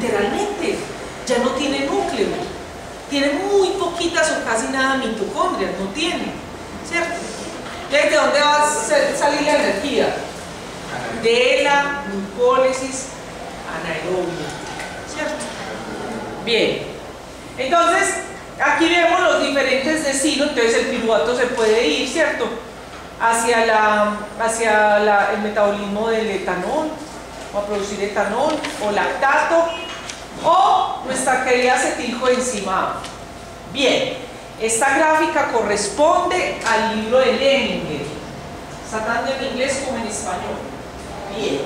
literalmente, ya no tiene núcleo, tiene muy poquitas o casi nada mitocondrias, no tiene, ¿cierto? ¿Desde dónde va a salir la energía? De la glucólisis anaerobia, ¿cierto? Bien, entonces aquí vemos los diferentes destinos, entonces el piruvato se puede ir, ¿cierto? Hacia, la, hacia el metabolismo del etanol, o a producir etanol o lactato, nuestra querida acetilcoenzima Bien, esta gráfica corresponde al libro de Leninger, está tanto en inglés como en español. Bien,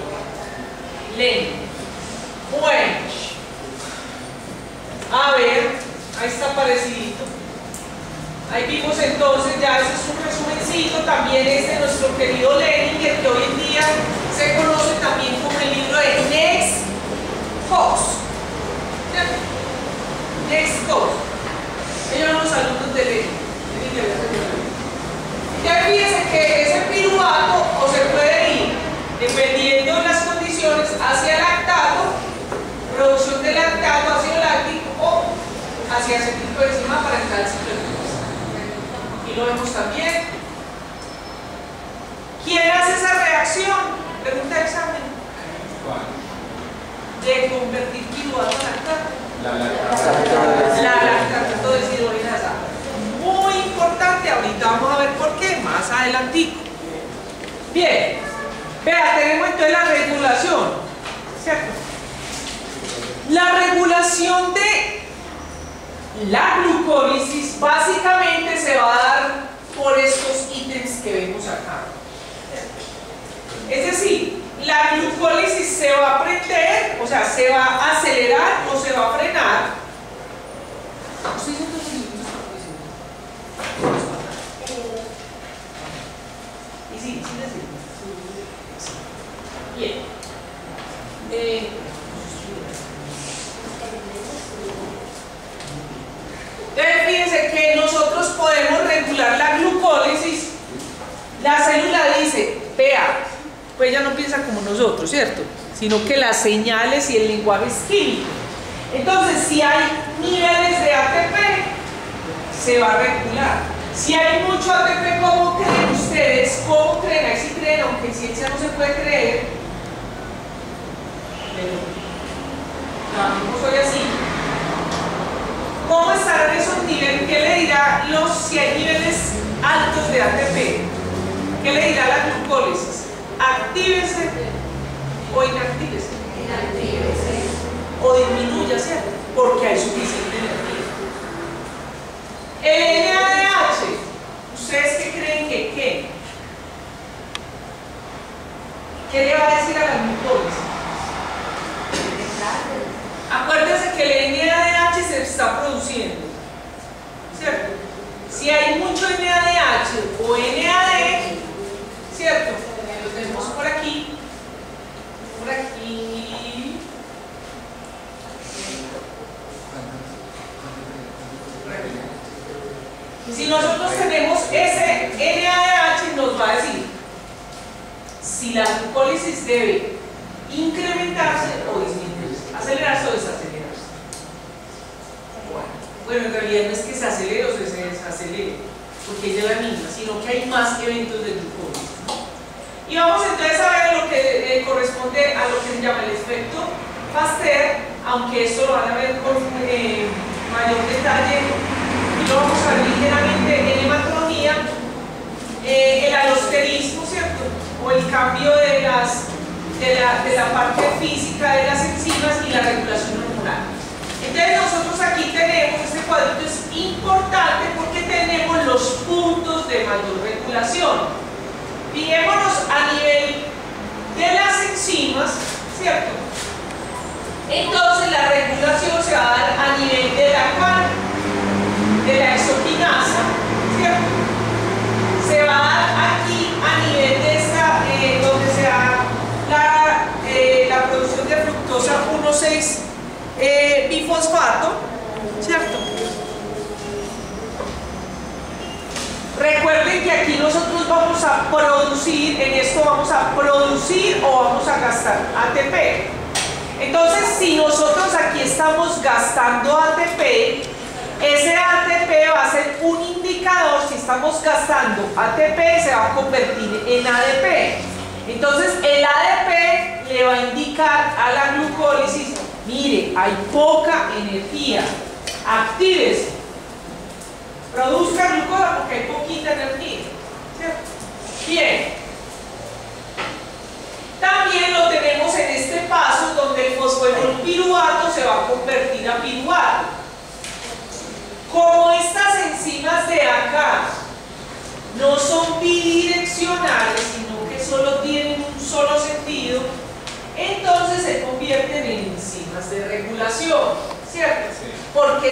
Leninger. Bueno, a ver, ahí está parecidito. Ahí vimos entonces, ya ese es un resumencito, también es de nuestro querido Leninger, que hoy en día se conoce también como el libro de Next Fox. Next Fox. Ellos son los alumnos de Leninger. Ya fíjense que ese piruvato o se puede ir, dependiendo de las condiciones, hacia lactato, producción de lactato, ácido láctico o hacia encima para entrar al ciclo de Y lo vemos también. ¿Quién hace esa reacción? Pregunta de examen. De convertir piruvato en lactato. La lactato. La lactato deshidrogenasa. Muy importante, ahorita vamos a ver por qué, más adelantico. Bien, vea, tenemos entonces la regulación, ¿cierto? La regulación de la glucólisis básicamente se va a dar por estos ítems que vemos acá. Es decir, la glucólisis se va a prender, o sea, se va a acelerar o se va a frenar. Bien. Eh, entonces fíjense que nosotros podemos regular la glucólisis. La célula dice, vea, pues ella no piensa como nosotros, ¿cierto? Sino que las señales y el lenguaje es químico. Entonces, si hay niveles de ATP, se va a regular. Si hay mucho ATP, ¿cómo creen ustedes? ¿Cómo creen? Ahí sí creen, aunque en ciencia no se puede creer. Pero, soy así. ¿Cómo estarán esos niveles? ¿Qué dirá los, si hay niveles altos de ATP? ¿Qué le dirá la glucólisis? actívese o inactívese. Inactívese. O disminuya, ¿cierto? Porque hay suficiente energía. El NADH, ¿ustedes qué creen que qué? ¿Qué le va a decir a la glucólisis? Acuérdense que el NADH se está produciendo, ¿cierto? Si hay mucho NADH o NAD, ¿cierto? tenemos por aquí, por aquí, Si nosotros tenemos ese NADH, nos va a decir si la glucólisis debe incrementarse o disminuirse, acelerarse o desacelerarse. Bueno, en realidad no es que se acelere o se desacelere, porque es la misma, sino que hay más eventos de glucólisis. Y vamos entonces a ver lo que eh, corresponde a lo que se llama el efecto Pasteur, aunque esto lo van a ver con eh, mayor detalle y lo vamos a ver ligeramente en hematología, eh, el alosterismo, ¿cierto? O el cambio de, las, de, la, de la parte física de las enzimas y la regulación hormonal. Entonces nosotros aquí tenemos, este cuadrito es importante porque tenemos los puntos de regulación. Fijémonos a nivel de las enzimas, ¿cierto? Entonces la regulación se va a dar a nivel de la cual, de la exoquinasa, ¿cierto? Se va a dar aquí a nivel de esta, eh, donde se da la, eh, producción de fructosa 1,6 eh, bifosfato, que aquí nosotros vamos a producir, en esto vamos a producir o vamos a gastar ATP. Entonces, si nosotros aquí estamos gastando ATP, ese ATP va a ser un indicador, si estamos gastando ATP, se va a convertir en ADP. Entonces, el ADP le va a indicar a la glucólisis, mire, hay poca energía, actives produzca glucosa porque hay poquita energía. Bien. También lo tenemos en este paso donde el fosfopiruvato se va a convertir a piruvato. Como estas enzimas de acá no son bidireccionales, sino que solo tienen un solo sentido, entonces se convierten en enzimas de regulación, ¿cierto? Porque